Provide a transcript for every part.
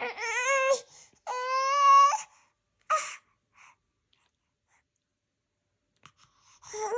Oh.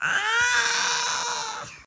Ah!